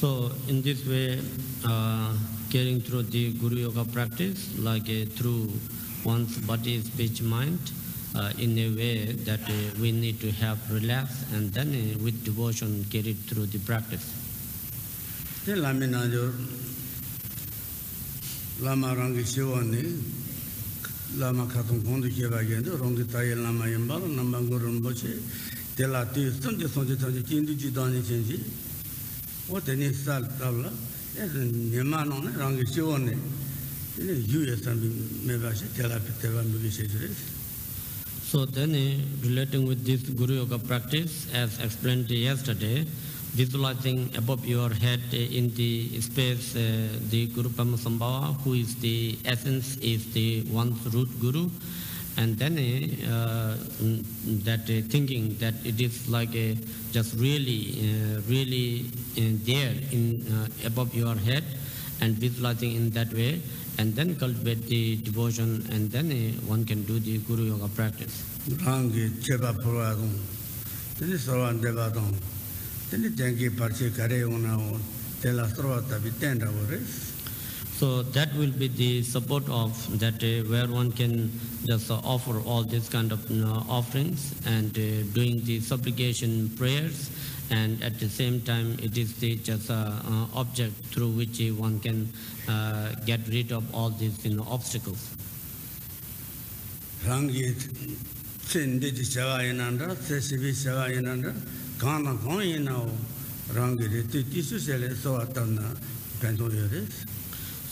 So in this way, uh, carrying through the Guru Yoga practice, like uh, through one's body, speech, mind, uh, in a way that uh, we need to have relax and then uh, with devotion carried through the practice. De la me nan jo la ma rang ge shi wa ne la ma kha tong gong de ge ba ge de rong ge ta ye la ma yin ba na ma go ron bo che de la ti song je song je ta je jin du ji da ni chen ji wo de ni sa da la e de ni So then, relating with this Guru Yoga practice, as explained yesterday, visualizing above your head uh, in the space uh, the Guru Padmasambhava, who is the essence, is the one's root Guru, and then uh, mm, that uh, thinking that it is like a, just really, uh, really uh, there in uh, above your head, and visualizing in that way, and then cultivate the devotion, and then uh, one can do the Guru Yoga practice. So wan de ba dong de ni jang ge par che ga re wo na wo de la so wa ta bi ten da wo re So that will be the support of that uh, where one can just uh, offer all these kind of you offerings and uh, doing the supplication prayers and at the same time it is the just uh, uh, object through which uh, one can uh, get rid of all these you know, obstacles. rang ge chen de ji cha wa yin nan da se si bi cha wa yin nan da ga na gong yin na wo rang ge de ti ti su so wa ta na so ye re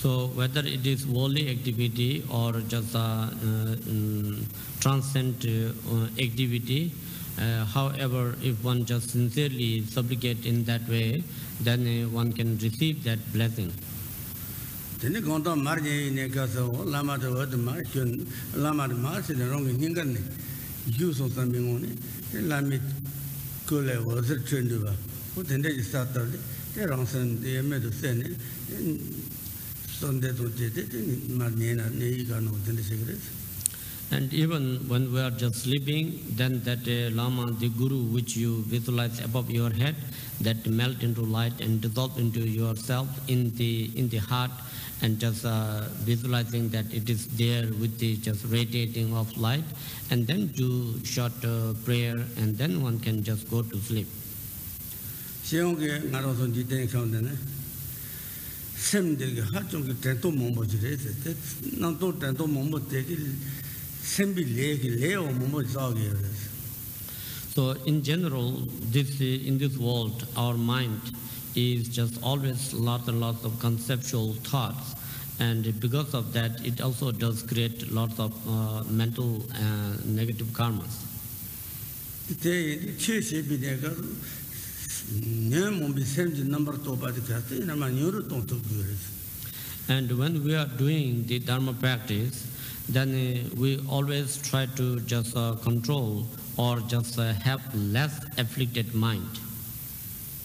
So whether it is worldly activity or just a uh, mm, transcend uh, activity, uh, however, if one just sincerely supplicate in that way, then uh, one can receive that blessing. de ni gong da mar je ne ga so la ma de wo de ma chun la ma de ma se de rong ge ne yu so san bing ne de la mi ko le wo se chen de ba. Wo de de ji sa ta de de rang san de me de se ne son de do de de de ma ne na ne no de de se ge re And even when we are just sleeping, then that uh, Lama, the Guru, which you visualize above your head, that melt into light and dissolve into yourself in the in the heart, and just uh, visualizing that it is there with the just radiating of light, and then do short uh, prayer, and then one can just go to sleep. 시용 게 나로 손 지대 상대네 샘들게 하종 게 대도 몸보 지레세 나도 대도 몸보 되기 샘비 레기 레오 몸보 자게 So in general, this uh, in this world, our mind is just always lots and lots of conceptual thoughts. And because of that, it also does create lots of uh, mental uh, negative karmas. And when we are doing the Dharma practice, then uh, we always try to just uh, control or just uh, have less afflicted mind.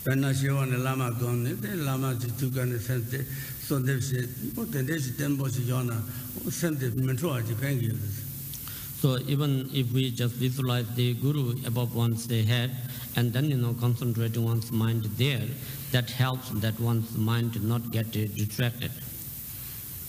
When Shiwana Lama Gone, the Lama Chukana sent it, so they said, what the next temple Shiwana sent it, Mentua So even if we just visualize the Guru above one's head, and then, you know, concentrating one's mind there, that helps that one's mind not get distracted.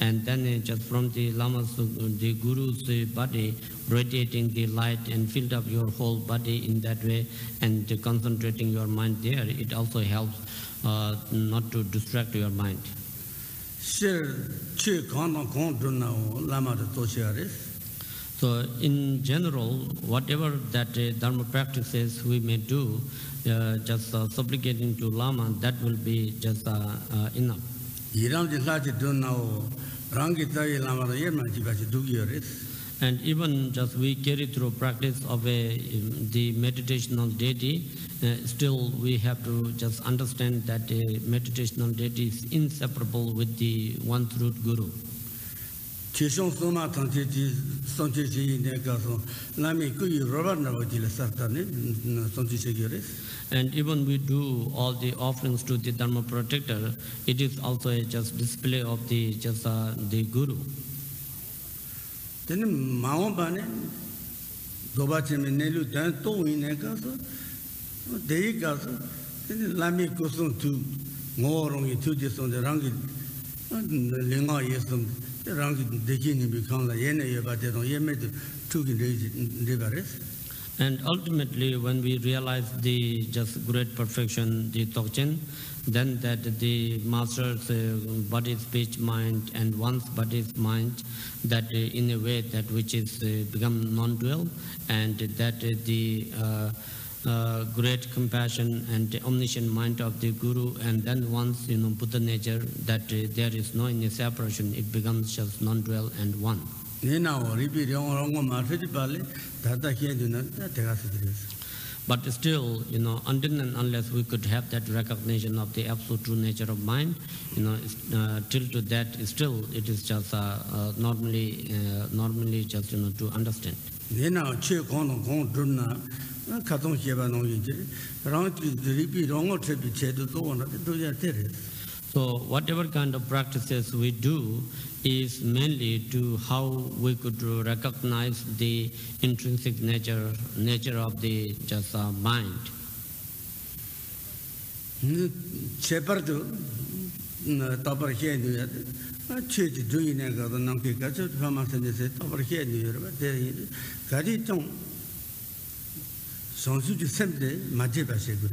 And then uh, just from the lamas, uh, the guru's uh, body, radiating the light and filled up your whole body in that way and concentrating your mind there, it also helps uh, not to distract your mind. she che kan na kon lama de to che re So in general, whatever that uh, dharma practices we may do, uh, just uh, supplicating to Lama, that will be just enough. And even just we carry through practice of a, um, the meditational deity, uh, still we have to just understand that a meditational deity is inseparable with the one truth guru. Tangche chi chi yin ne ka so lami ku yi roba na wa ji le sarta ne sangche chi gyore. And even we do all the offerings to the Dharma protector, it is also a just display of the just the guru. Tene mawa ba ne doba che me to yin ne ka so ka so tene lami ku tu ngo tu de rang gi le song And ultimately, when we realize the just great perfection, the Dzogchen, then that the master's uh, body, speech, mind, and one's body's mind, that uh, in a way that which is uh, become non-dual, and that the uh, great compassion and omniscient mind of the guru, and then once you know Buddha nature, that uh, there is no any separation, it becomes just non-dual and one. But still, you know, until and unless we could have that recognition of the absolute true nature of mind, you know, uh, till to that, still it is just uh, uh, normally, uh, normally just you know to understand. Nena che kong no kong dun na ka tong xie ba nong yin je rang ti ripi rong wo che bi che du to na do ya te re. So whatever kind of practices we do is mainly to how we could recognize the intrinsic nature nature of the uh, mind. Che par du na ta par xie du ya che ji du yin ne ga da nang ke ga che pa ma se ne se ta par xie du ya ba de yin tong song su ji sem de ma se gu.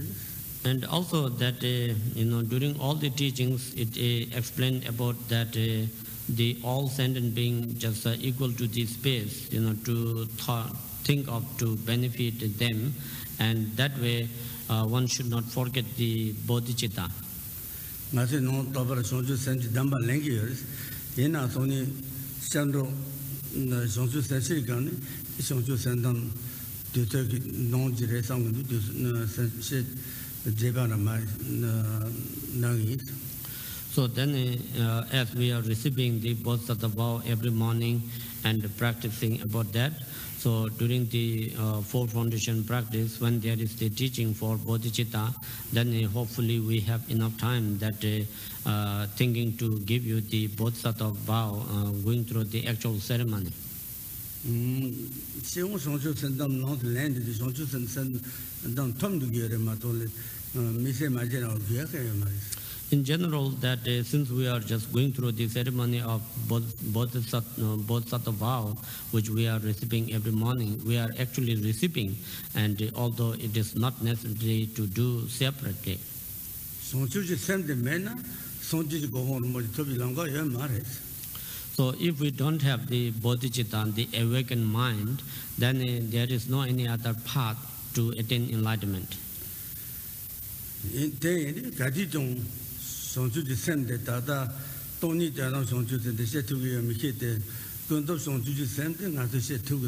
And also that, uh, you know, during all the teachings, it uh, explained about that uh, the all sentient being just uh, equal to the space, you know, to th- think of to benefit them. And that way, uh, one should not forget the bodhicitta. Ngā sē nō tōpa rā shōngchū sēn dāmbā lēngi yō rē sē yē nā sō nī shiān rō shōngchū sēn shī shōngchū sēn tāng kī nōng jī rē sāng kī tū sēn shē rā mā nā ngī So then, uh, as we are receiving the bodhisattva vow every morning and practicing about that, so during the uh, four foundation practice, when there is the teaching for bodhicitta, then uh, hopefully we have enough time that uh, uh, thinking to give you the bodhisattva vow, uh, going through the actual ceremony. In general, that uh, since we are just going through the ceremony of bodh- bodhisattva, uh, bodhisattva vow, which we are receiving every morning, we are actually receiving, and uh, although it is not necessary to do separately. So if we don't have the bodhicitta, the awakened mind, then uh, there is no any other path to attain enlightenment.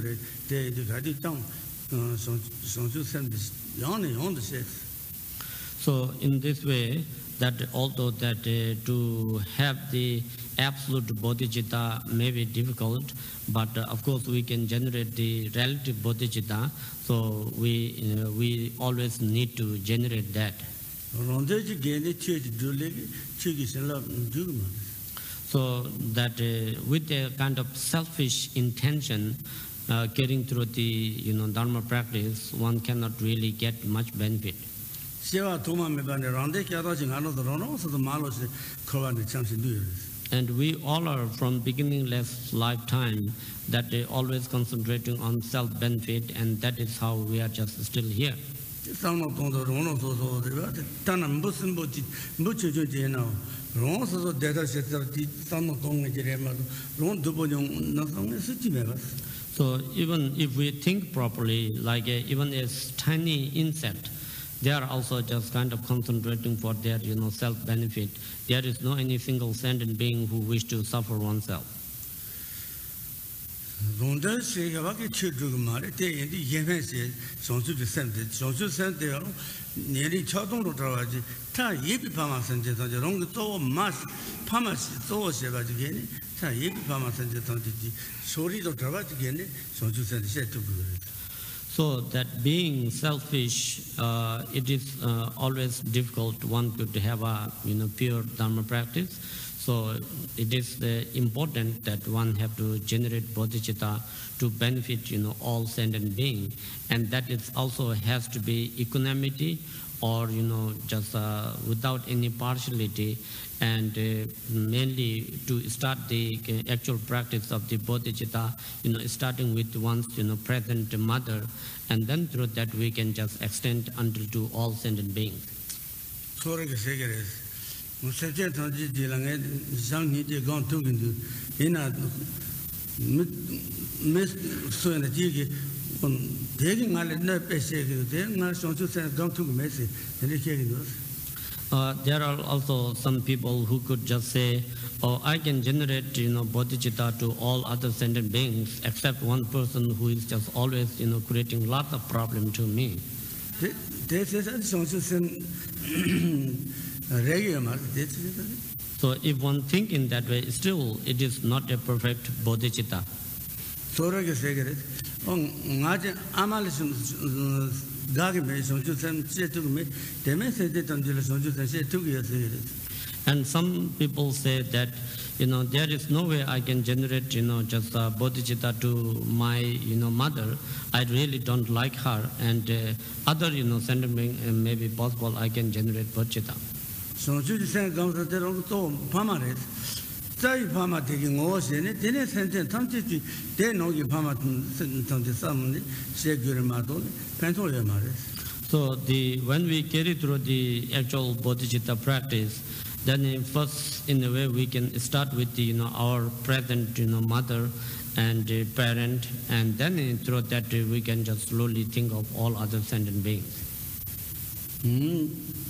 Rē tē yé nī gā jī chōng shōngchū sēn tē yāng nī yāng tē shē So in this way, that although that uh, to have the absolute bodhicitta may be difficult, but uh, of course we can generate the relative bodhicitta. So we uh, we always need to generate that. Rōng tē chī gē nī chē chī dū lē kī chē kī shēn lā dū kī mā So that uh, with a kind of selfish intention, uh, carrying through the you know dharma practice, one cannot really get much benefit. shē wā tō mā mē bā nē rāng tē kia tā chī ngā rō tō rōng rōng sō tō mā lō shē kō wā nē chāng shē dū yō rē sē And we all are from beginningless lifetime that they always concentrating on self benefit, and that is how we are just still here. Dō nyōng nā sāng ngā sī jī sī So even if we think properly, like a, even a tiny insect, they are also just kind of concentrating for their you know self benefit. There is no any single sentient being who wish to suffer oneself. rōngdā shēgā wā kī chī rūgā mā rē, tē yendī yēmē shē shōngsū chī sēm tē, shōngsū sēm tē yā rō, nyērī chā tōng rō tā wā jī, tā yē pī pāmā sēm chē tāng chē, rōng kī tō wā mā shē, pāmā shē, tō wā shē bā jī kē nē, tā yē pī pāmā sēm chē tāng chē jī, shōrī tō tā wā jī kē nē, shōngsū sēm tē shē tō kū rē. So that being selfish, uh, it is uh, always difficult one to have a you know, pure Dharma practice. So it is uh, important that one have to generate bodhicitta to benefit you know all sentient being, and that is also has to be equanimity or you know just uh, without any partiality. And uh, mainly to start the uh, actual practice of the bodhicitta you know starting with one's you know present mother. And then through that we can just extend until to all sentient beings so re ge se ge re mu se je ta ji ji la nge zhang ni de gong tu gen du yin na me me so yin de ji ge on de ge nga le na pe se de nga chu san gong tu me se ke ge du Uh, there are also some people who could just say, "Oh, I can generate, you know, bodhicitta to all other sentient beings, except one person who is just always, you know, creating lots of problem to me." de de se sa song chu san re ge ma de se sa So, if one think in that way, still it is not a perfect bodhicitta. so re ge se ge re on nga je amal sum ga ge me song chu san che tu ge me de me se de tan ji le song chu san se tu ge se ge re And some people say that, you know, there is no way I can generate, you know, just uh, bodhicitta to my, you know, mother. I really don't like her, and uh, other, you know, sentient being uh, may be possible I can generate bodhicitta. So the when we carry through the actual bodhicitta practice, then uh, first in a way we can start with the, you know our present you know mother and parent, and then through that we can just slowly think of all other sentient beings. che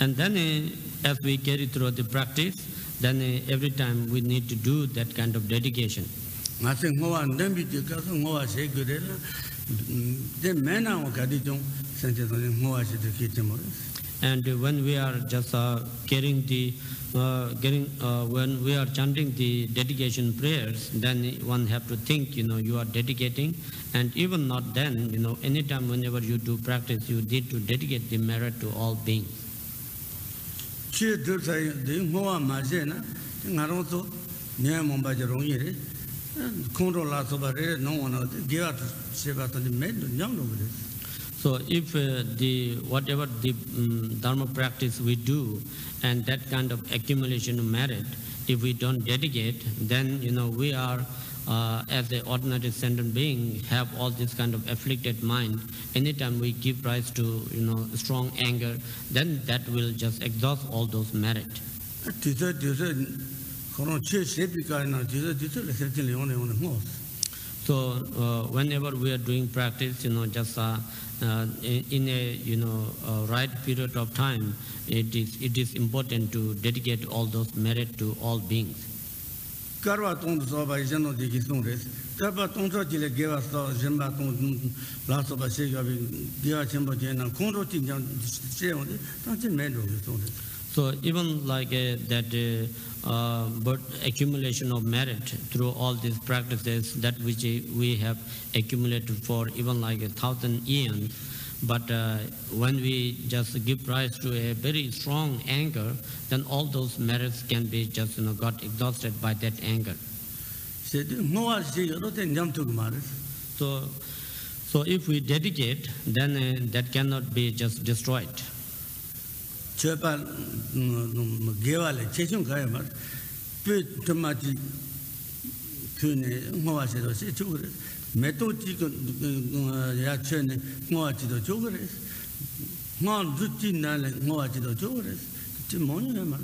And then uh, as we carry through the practice, then uh, every time we need to do that kind of dedication. nga se ngo wa nem bi de ka so ngo wa se ge re la de me na wa ga di jong san che so ngo wa se de ke che mo re And uh, when we are just uh, carrying the, uh, getting, uh, when we are chanting the dedication prayers, then one have to think, you know, you are dedicating, and even not then, you know, anytime whenever you do practice, you need to dedicate the merit to all beings. So if uh, the whatever the um, dharma practice we do, and that kind of accumulation of merit, if we don't dedicate, then you know we are uh, as the ordinary sentient being have all this kind of afflicted mind. Anytime we give rise to you know strong anger, then that will just exhaust all those merit. So uh, whenever we are doing practice, you know, just uh, uh, in, a you know right period of time, it is it is important to dedicate all those merit to all beings. karwa tong ba no de tong so ba tong la so ba ga bi chen na kong yong de ta So even like uh, that, uh, but accumulation of merit through all these practices that which we have accumulated for even like a thousand years. But uh, when we just give rise to a very strong anger, then all those merits can be just you know got exhausted by that anger. So, so if we dedicate, then uh, that cannot be just destroyed. Che pa mm, mm, mm, le che chung ka ya ma pe do ya che ne do na le do chu re ti mo ne ma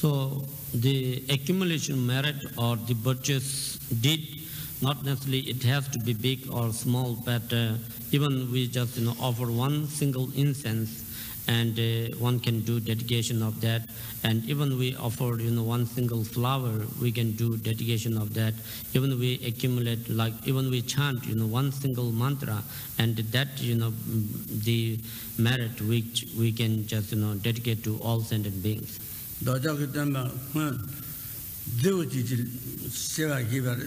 So the accumulation merit or the purchase deed, not necessarily it has to be big or small, but uh, even we just you know offer one single incense, and uh, one can do dedication of that. And even we offer, you know, one single flower, we can do dedication of that. Even we accumulate, like even we chant, you know, one single mantra, and that, you know, mm, the merit which we can just, you know, dedicate to all sentient beings.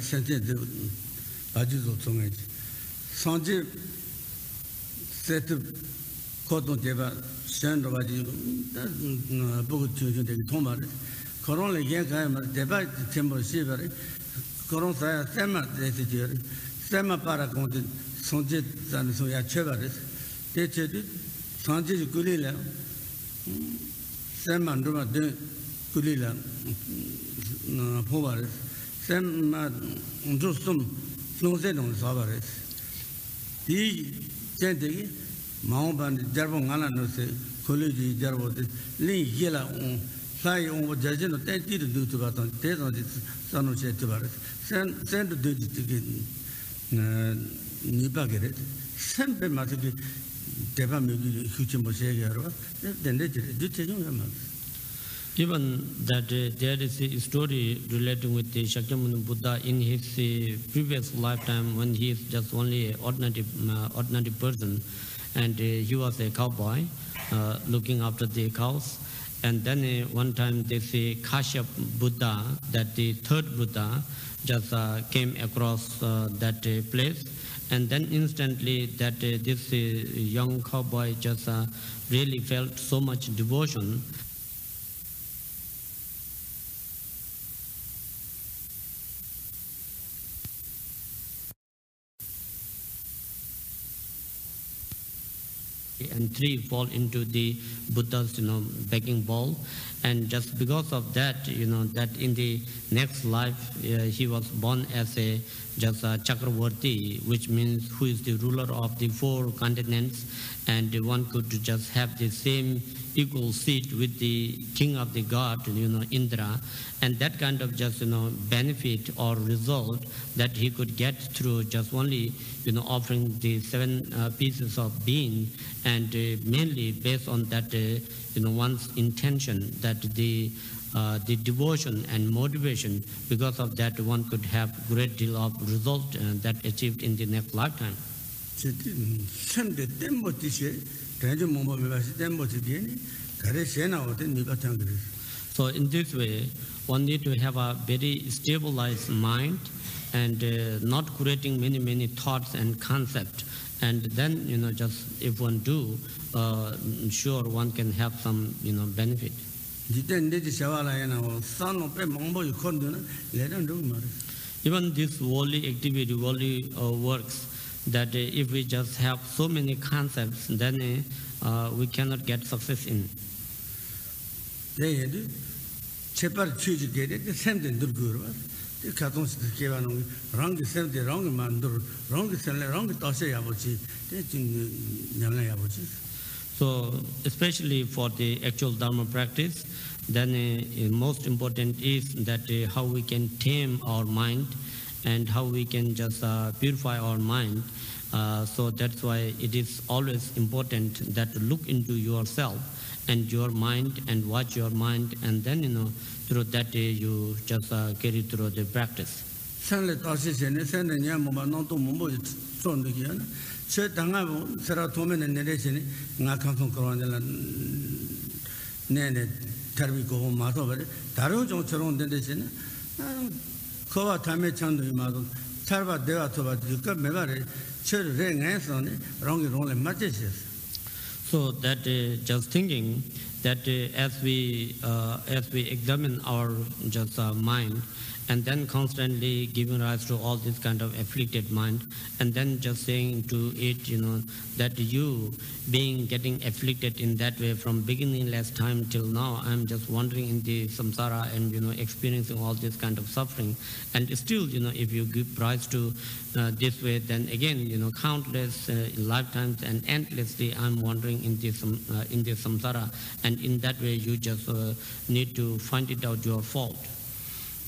sēntē dhivu bājī koto teba shen roba di buku chunchun tegi thongba re. Korong le gen kaya ma teba tenpo shiba re. Korong saya sema desi je re. Sema para kongti songje zani song ya cheba re. Te che tu sangje ji guli le sema nruba dun guli le phoba re. Sema nru sum nung se nung saba re. Di jen tegi māngu bāndi jarbo ngāla no se kholi ji jarbo no tēn dū tu tē tu sēn dū sēn pē mā mē mō rō mā Even that uh, there is a story relating with the Shakyamuni Buddha in his uh, previous lifetime when he is just only an ordinary, uh, ordinary person and uh, he was a cowboy uh, looking after the cows. And then uh, one time they say Kashyap Buddha, that the third Buddha, just came across that place. And then instantly that this young cowboy just really felt so much devotion and three fall into the Buddha's, you know, begging bowl. And just because of that, you know, that in the next life uh, he was born as a just a Chakravarti, which means who is the ruler of the four continents, and one could just have the same equal seat with the king of the god, you know, Indra, and that kind of just, you know, benefit or result that he could get through just only, you know, offering the seven uh, pieces of bean, and uh, mainly based on that, uh, you know one's intention that the uh, the devotion and motivation because of that one could have great deal of result uh, that achieved in the next lifetime. So in this way one need to have a very stabilized mind and uh, not creating many many thoughts and concepts And then, you know, just if one do, uh, sure one can have some, you know, benefit. 지때 내지 샤와라야나 산노 빼 몽보이 콘드나 레란 좀 말해 Even this worldly activity, worldly uh, works, that uh, if we just have so many concepts, then uh, we cannot get success in. 대예도 제발 취지 게데 샘된 들고로 si nung rangi sem de rangi mandur, rangi rangi tashe ching nyamna. So especially for the actual Dharma practice, then uh, most important is that uh, how we can tame our mind and how we can just uh, purify our mind. Uh, so that's why it is always important that look into yourself and your mind and watch your mind, and then you know through that uh, you just uh, carry through the practice. 산레 따시세네 산레 냐 뭐만 너도 뭐 쫀득이야 저 당하고 서로 도면에 내려지니 nga 감성 그러는데 네네 tarbi고 마서 그래 다른 좀 저런 데데시네 거와 담에 창도 마도 살바 내가 저바 그 매발에 저를 랭해서네 롱이 롱에 맞지셨어 so that uh, just thinking that uh, as we uh, as we examine our just mind and then constantly giving rise to all this kind of afflicted mind and then just saying to it you know that you being getting afflicted in that way from beginningless time till now i'm just wandering in the samsara and you know experiencing all this kind of suffering. And still you know if you give rise to uh, this way then again you know countless uh, lifetimes and endlessly i'm wandering in this um, uh, in this samsara. And in that way you just uh, need to find it out your fault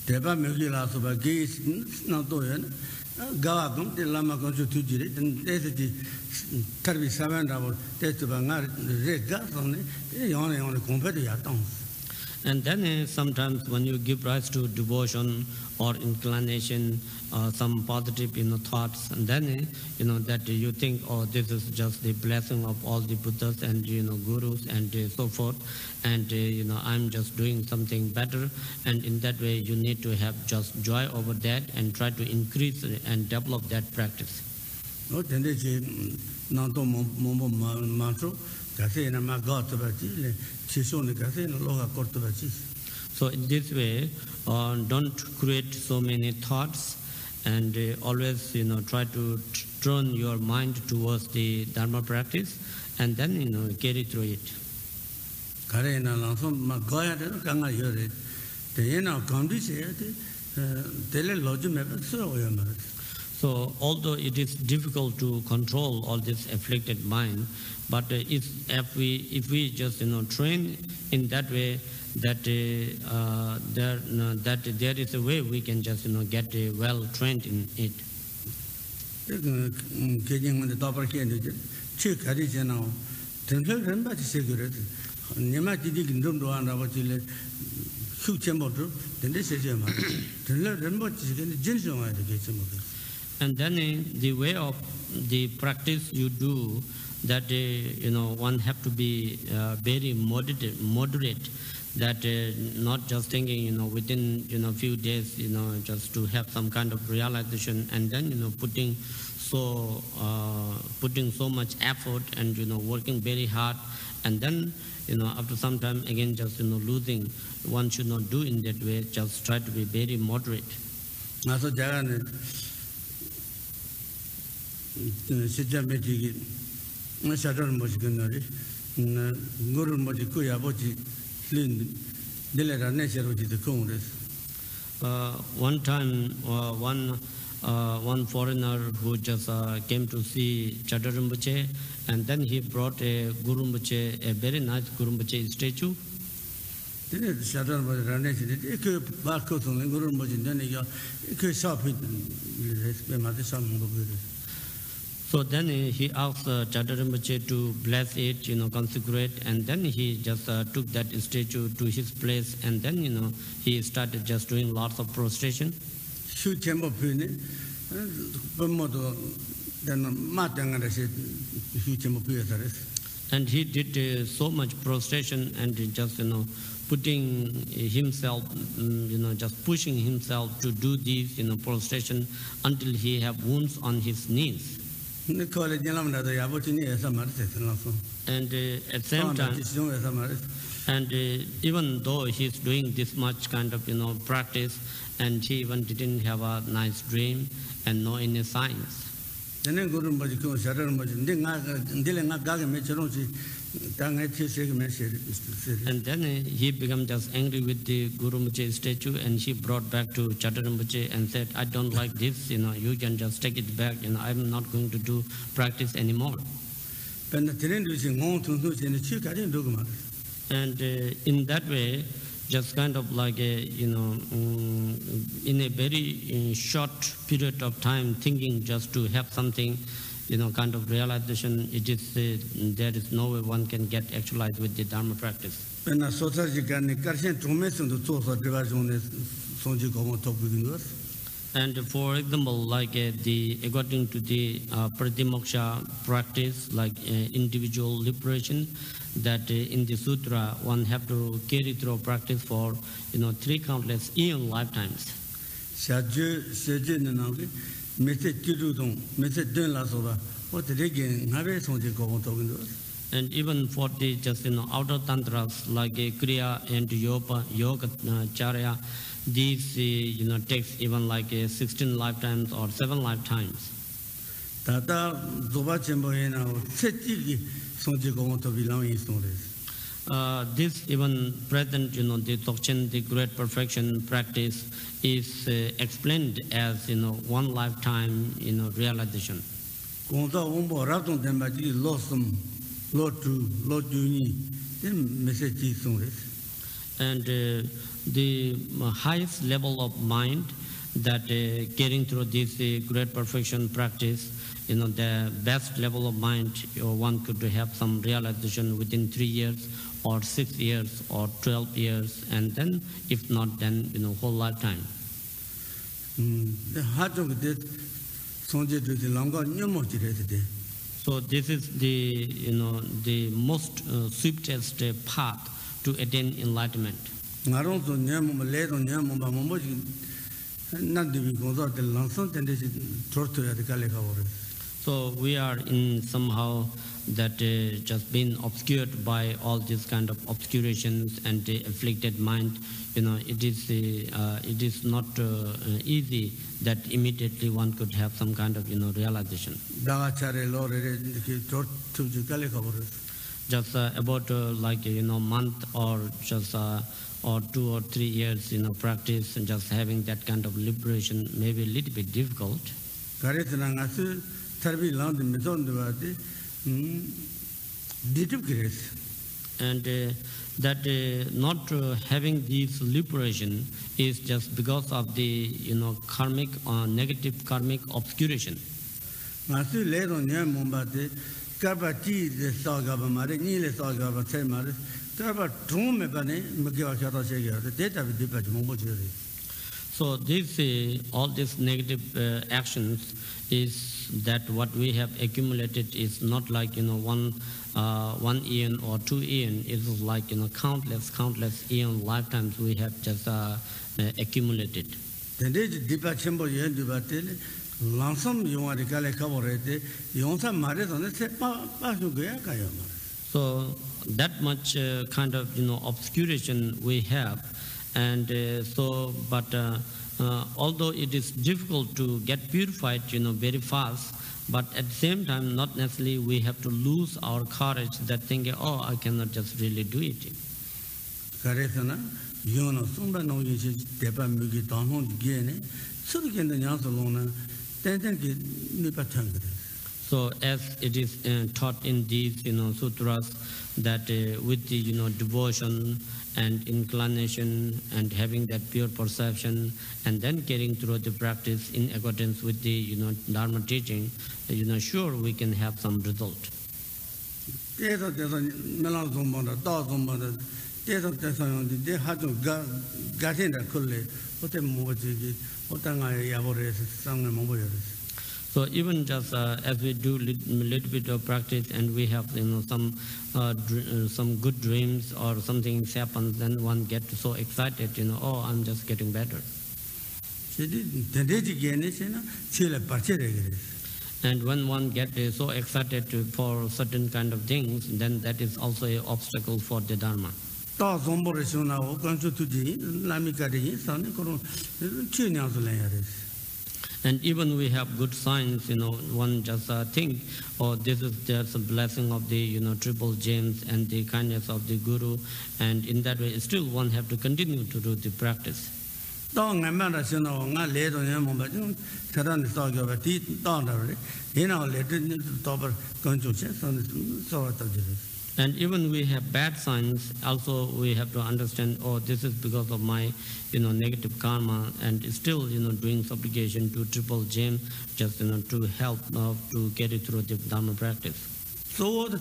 대바 먹이라서 봐 게이스 나도연 gawa gung te lama gung su tu jiri te se ti tarbi saban rabo te tuba nga re ga song ne te yong ne yong ne gong pe de ya tong And then uh, sometimes when you give rise to devotion or inclination, uh, some positive you know, thoughts, and then uh, you know that you think, oh, this is just the blessing of all the Buddhas and you know gurus and uh, so forth, and uh, you know I'm just doing something better, and in that way you need to have just joy over that and try to increase and develop that practice. No ten de che nang to mo mo mo ma ma so ga se na ma ga to ba ji le chi so ne ga se na lo ga kor to ba ji So in this way, uh, don't create so many thoughts, and uh, always you know try to turn your mind towards the dharma practice, and then you know carry through it. ga re na lang so ma ga ya de ga nga yo re te na gam di se de de le lo me so yo So although it is difficult to control all this afflicted mind, but uh, if, if we if we just you know train in that way, that uh, uh, there that there is a way we can just you know get uh, well trained in it. And then uh, the way of the practice you do, that uh, you know one have to be uh, very moderate, moderate. That uh, not just thinking, you know, within you know few days, you know, just to have some kind of realization, and then you know putting so uh, putting so much effort and you know working very hard, and then you know after some time again just you know losing. One should not do in that way. Just try to be very moderate. nga 시점에 되게 나샤를 모시겠나리 고를 모지 그 아버지 린 딜레라 내셔로지 그 공레스 uh one time uh, one uh, one foreigner who just uh, came to see Chadar Rinpoche and then he brought a Guru Rinpoche, a very nice Guru Rinpoche statue. Tene Chadar Rinpoche rane chide, eke bako tunne Guru Rinpoche dene ya, eke shapi, pe mati shamungo gure. So then he asked uh, Rinpoche to bless it, you know, consecrate, and then he just uh, took that statue to his place, and then you know he started just doing lots of prostration. shu chen bo phi ne pa mo do den ma dang ga se shu chen bo phi sa re And he did uh, so much prostration and just, you know, putting himself, mm, you know, just pushing himself to do this, you know, prostration until he have wounds on his knees. Ne ko le jin lam da ya bo tin ye sa ma se se la so And uh, at same time, ji song ye sa ma re and uh, even though he's doing this much kind of, you know, practice, and he even didn't have a nice dream and no any signs. Tene guru mo ji ko sha ro mo ji de nga de le nga ga ge me chero ji ta nga che se ge me se se And then uh, he became just angry with the Guru Rinpoche statue and he brought back to Chatral and said, I don't like this, you know, you can just take it back and I'm not going to do practice anymore. pe na tene du ji ngong tu tu che ne chi ka rin do ga ma re And uh, in that way, just kind of like a, you know, mm, in a very uh, short period of time, thinking just to have something, you know, kind of realization, it is, uh, there is no way one can get actualized with the Dharma practice. pe na so sa ji ga ne kar shen tu me sung tu zo so de ba jong ne song ji ko mo to bu gi And for example, like uh, the according to the uh, pratimoksha practice, like uh, individual liberation, that uh, in the sutra one have to carry through practice for you know three countless eon lifetimes. And even for the just you know, outer tantras like uh, Kriya and Yoga, Yoga uh, Charya, these uh, you know takes even like uh, 16 lifetimes or 7 lifetimes. Tata Zoba Chenpo Yena, Tse Tiki Songji Kongo Tobi Lang Yin Song Desu. Uh, this even present, you know, the Dzogchen, the great perfection practice is uh, explained as, you know, one lifetime, you know, realization. ni And uh, the uh, highest level of mind that uh, getting through this uh, great perfection practice, you know, the best level of mind, one could have some realization within three years or six years or 12 years, and then if not, then you know whole lifetime. So this is the you know the most uh, swiftest path to attain enlightenment. So we are in somehow that uh, just been obscured by all these kind of obscurations and the afflicted mind. You know, it is uh, uh it is not uh, uh, easy that immediately one could have some kind of you know realization. Just about like you know month or just or two or three years you know practice and just having that kind of liberation may be a little bit difficult. Hmm. Ditip Kiris. And uh, that uh, not uh, having this liberation is just because of the, you know, karmic or negative karmic obscuration. Masu le ron nye mumba de karpa ti de sagaba mare, nyi le sagaba tse mare, karpa chung me pa ne mkiwa kyato che gyato, de tabi dipa chi mungpo che re. So this, uh, all these negative uh, actions is that what we have accumulated is not like you know one uh, one eon or two eon. It is like you know countless countless eon lifetimes we have just uh, uh accumulated. Tende dipa chimbo yen dipa tele lansam yunga rikale kaborete yonsa mare tane se pa pa sugaya kayo. So that much uh, kind of you know obscuration we have. and uh, so but uh, uh, although it is difficult to get purified, you know, very fast, but at the same time, not necessarily we have to lose our courage that thinking, oh, I cannot just really do it. 가레스나 용노 숨바 노이시 대바 미기 당혼 게네 서르겐데 냐서롱나 땡땡기 니바탕 그래. so as it is uh, taught in these, you know, sutras, that uh, with the, you know, devotion and inclination and having that pure perception and then carrying through the practice in accordance with the, you know, Dharma teaching, you know, sure we can have some result. So even just uh, as we do a little, little bit of practice and we have you know some uh, dr- uh, some good dreams or something happens, then one gets so excited, you know, oh, I'm just getting better. And when one gets uh, so excited for certain kind of things, then that is also an obstacle for the Dharma. And even we have good signs, you know, one just uh, think, oh, this is just a blessing of the, you know, triple gems and the kindness of the guru. And in that way, still one have to continue to do the practice. dāng and even we have bad signs, also we have to understand, oh, this is because of my, you know, negative karma, and still, you know, doing supplication to triple gem, just, you know, to help uh, to get it through the dharma practice. So the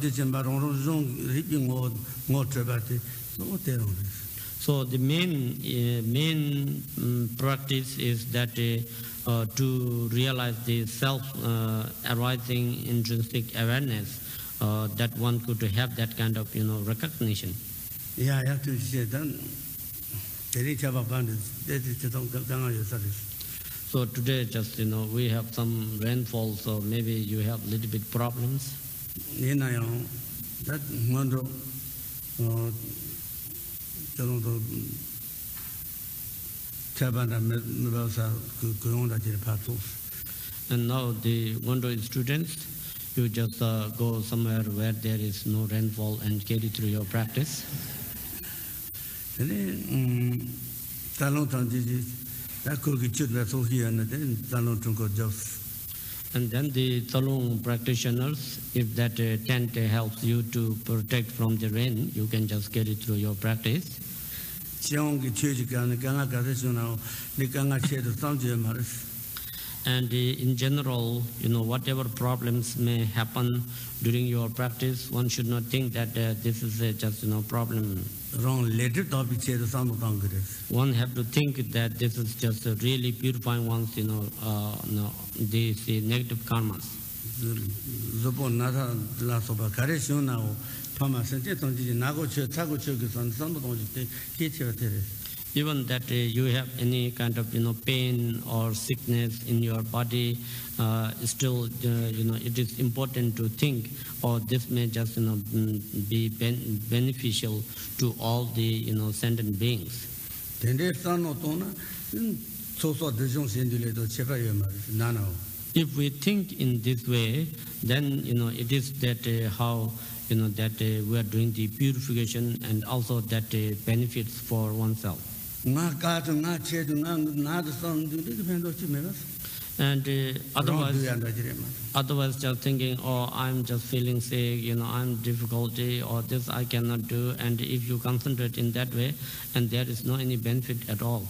teaching about Rong ripping more more Tabati. So what they don't. So the main uh, main um, practice is that uh, uh, to realize the self uh, arising intrinsic awareness uh, that one could have that kind of you know recognition. Yeah, I have to say then. So today, just you know, we have some rainfall, so maybe you have little bit problems. That one, and now the Ngondro students you just uh, go somewhere where there is no rainfall and carry through your practice? And then the Talung practitioners, if that uh, tent uh, helps you to protect from the rain, you can just carry through your practice and uh, in general, you know, whatever problems may happen during your practice, one should not think that uh, this is uh, just, you know, problem. One have to think that this is just really purifying one's, you know, uh, no, these uh, negative karmas. Mm-hmm nada la soba kare shunao pama sente tongji nago che tago che ge san san tongji te ke che tere Even that uh, you have any kind of, you know, pain or sickness in your body, uh, still, uh, you know, it is important to think, or this may just, you know, mm, be ben- beneficial to all the, you know, sentient beings. dende san no tona so so de jong sen do che fa ye ma na na If we think in this way, then, you know, it is that uh, how, you know, that uh, we are doing the purification and also that uh, benefits for oneself. Nga ka nga che nga na de san de de pen do chi me And uh, otherwise otherwise, ya da jire ma otherwise just thinking, oh, I'm just feeling sick, you know, I'm difficulty, or this I cannot do. And if you concentrate in that way, and there is no any benefit at all.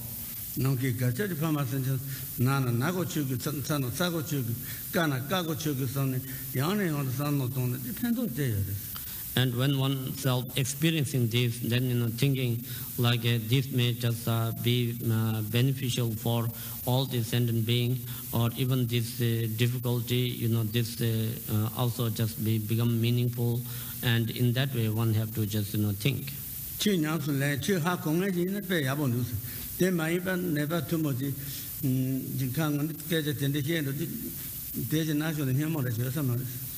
nong ki ga che de pama sen che na na na go chu ge san san no sa go chu ge And when one self experiencing this, then you know thinking like uh, this may just uh, be uh, beneficial for all the sentient being, or even this uh, difficulty, you know, this uh, uh, also just be become meaningful, and in that way one have to just you know think. mm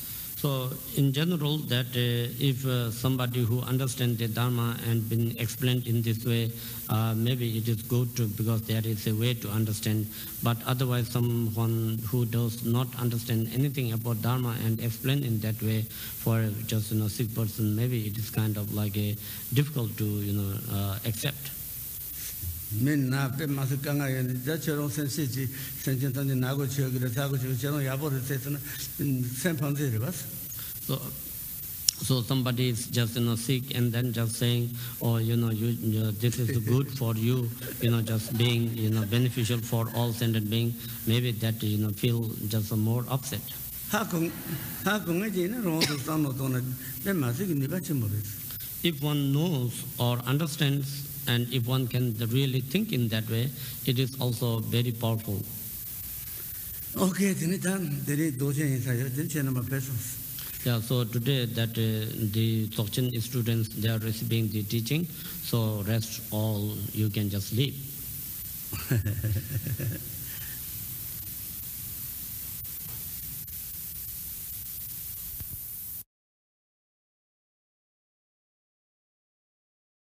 So, in general, that uh, if uh, somebody who understands the Dharma and been explained in this way, uh, maybe it is good to, because there is a way to understand. But otherwise, someone who does not understand anything about Dharma and explain in that way for just you know sick person, maybe it is kind of like a difficult to you know accept. min na pe ma su kang ye ja che rong sen si ji sen chen tan na go che ge de go che che rong ya bo de se sen sen pang de ba So, so somebody is just you know sick and then just saying, oh you know you, you this is good for you, you know just being you know beneficial for all sentient being. Maybe that you know feel just more upset. ha kong ha kong ge ji ne rong su san no tong ne pe ma su ni ba che mo de If one knows or understands, and if one can really think in that way, it is also very powerful. okay de ne tan de ri do chen yin sa yo den chen na ma pe so Yeah, so today that uh, the Dzogchen students they are receiving the teaching, so rest all you can just leave.